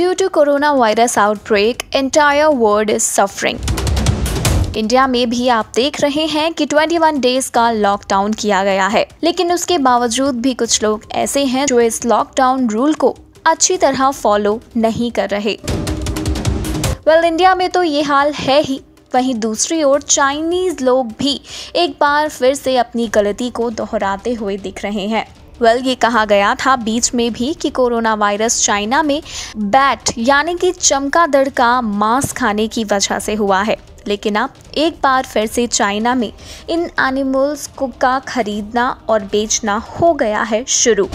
Due to coronavirus outbreak, entire world is suffering. India में भी आप देख रहे हैं कि 21 डेज़ का लॉकडाउन किया गया है। लेकिन उसके बावजूद भी कुछ लोग ऐसे हैं जो इस लॉकडाउन रूल को अच्छी तरह फॉलो नहीं कर रहे। वेल well, इंडिया में तो ये हाल है ही। वहीं दूसरी ओर चाइनीज़ लोग भी एक बार फिर से अपनी गलती को दोहराते हुए दिख रहे हैं। वेल well, ये कहा गया था बीच में भी कि कोरोना वायरस चाइना में बैट यानी कि चमकादड़ का मांस खाने की वजह से हुआ है। लेकिन अब एक बार फिर से चाइना में इन एनिमल्स को का खरीदना और बेचना हो गया है शुरू।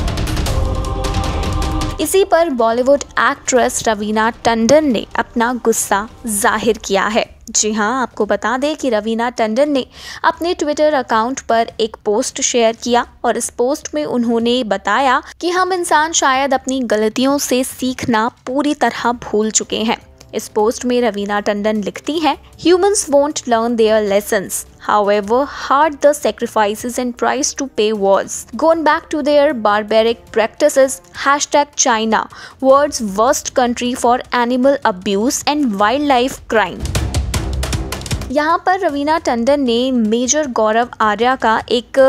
इसी पर बॉलीवुड एक्ट्रेस रवीना टंडन ने अपना गुस्सा ज़ाहिर किया है। जी हाँ आपको बता दें कि रवीना टंडन ने अपने ट्विटर अकाउंट पर एक पोस्ट शेयर किया और इस पोस्ट में उन्होंने बताया कि हम इंसान शायद अपनी गलतियों से सीखना पूरी तरह भूल चुके हैं। इस पोस्ट में रवीना टंडन लिखती हैं humans won't learn their lesson however hard the sacrifice and price to pay wars gone back to their barbaric practice hashtag China world worst country for animal abuse and wildlife crime यहाँ पर रवीना टंडन ने major Gaurav Arya का एक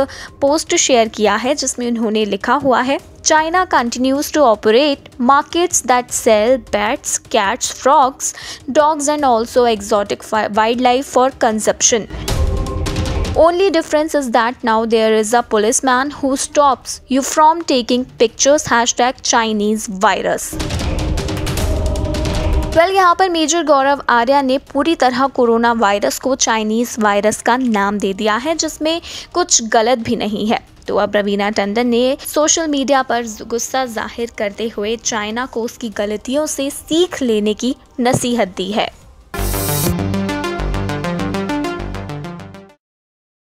post share किया है, जिसमें उन्होंने लिखा हुआ है, China continues to operate markets that sell bats cats frogs dogs and also exotic wildlife for consumption Only difference is that now there is a policeman who stops you from taking pictures, hashtag Chinese virus. Well well, यहाँ पर major Gaurav Arya ने पूरी तरह corona virus को Chinese virus का नाम दे दिया है जिसमें कुछ गलत भी नहीं है। तो अब रवीना टंडन ने सोशल मीडिया पर गुस्सा ज़ाहिर करते हुए चाइना को उसकी गलतियों से सीख लेने की नसीहत दी है।